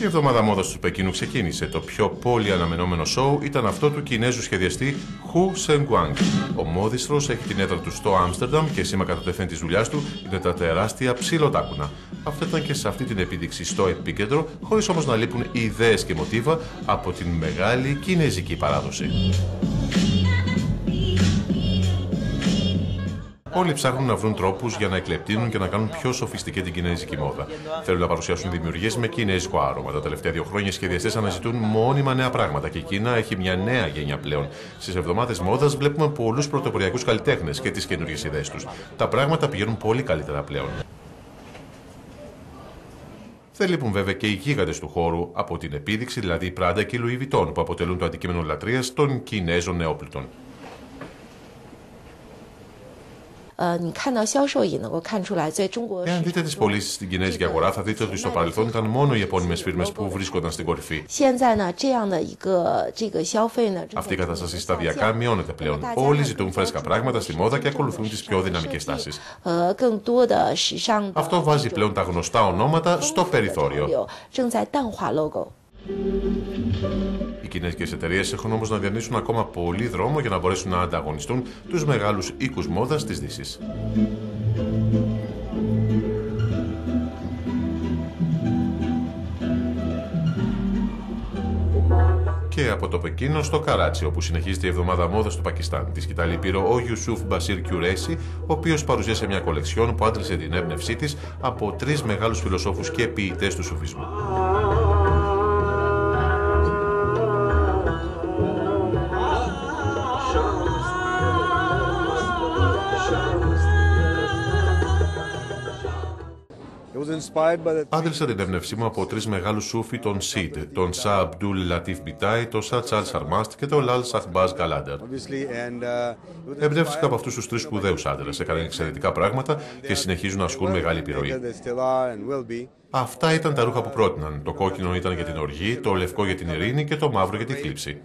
Η εβδομάδα μόδας του Πεκίνου ξεκίνησε. Το πιο πολύ αναμενόμενο σοου ήταν αυτό του Κινέζου σχεδιαστή Hu Sengguang. Ο μόδιστρος έχει την έδρα του στο Άμστερνταμ και σήμα κατά τεθέν της δουλειάς του είναι τα τεράστια ψιλοτάκουνα. Αυτό ήταν και σε αυτή την επίδειξη στο επίκεντρο, χωρίς όμως να λείπουν ιδέες και μοτίβα από την μεγάλη κινέζικη παράδοση. Όλοι ψάχνουν να βρουν τρόπους για να εκλεπτύνουν και να κάνουν πιο σοφιστική την κινέζικη μόδα. Θέλουν να παρουσιάσουν δημιουργίες με κινέζικο άρωμα. Τα τελευταία δύο χρόνια οι σχεδιαστές αναζητούν μόνιμα νέα πράγματα και η Κίνα έχει μια νέα γενιά πλέον. Στις εβδομάδες μόδας βλέπουμε πολλούς πρωτοποριακούς καλλιτέχνες και τις καινούριε ιδέες τους. Τα πράγματα πηγαίνουν πολύ καλύτερα πλέον. Δεν λείπουν βέβαια και οι γίγαντες του χώρου από την επίδειξη, δηλαδή η Πράντα και η Λουί Βιτών, που αποτελούν το αντικείμενο λατρείας των Κινέζων νεόπλουτων. Εάν δείτε τις πωλήσεις στην κινέζικη αγορά, θα δείτε ότι στο παρελθόν ήταν μόνο οι επώνυμες φίρμες που βρίσκονταν στην κορυφή. Αυτή η κατάσταση σταδιακά μειώνεται πλέον. Όλοι ζητούν φρέσκα πράγματα στη μόδα και ακολουθούν τις πιο δυναμικές τάσεις. Αυτό βάζει πλέον τα γνωστά ονόματα στο περιθώριο. Οι κινέζικες εταιρείες έχουν όμως να διανύσουν ακόμα πολύ δρόμο για να μπορέσουν να ανταγωνιστούν τους μεγάλους οίκους μόδας της Δύσης. και από το Πεκίνο στο Καράτσι, όπου συνεχίζεται η εβδομάδα μόδας του Πακιστάν. Τη σκητάλη πήρε ο Ιουσούφ Μπασίρ Κιουρέση, ο οποίος παρουσίασε μια κολεξιόν που άντλησε την έμπνευσή της από τρεις μεγάλους φιλοσόφους και ποιητές του σουφισμού. Άντλησα την έμπνευσή μου από τρεις μεγάλους σούφι, τον Σιτ, τον Σα Αμπτούλ Λατίφ Μπιτάι, τον Σα Τσάλ Σαρμάστ και τον Λαλ Σαχμπάζ Γκαλάντερ. Εμπνεύστηκα από αυτούς τους τρεις σπουδαίους άντρες. Έκαναν εξαιρετικά πράγματα και συνεχίζουν να ασκούν μεγάλη επιρροή. Αυτά ήταν τα ρούχα που πρότειναν. Το κόκκινο ήταν για την οργή, το λευκό για την ειρήνη και το μαύρο για τη θλίψη.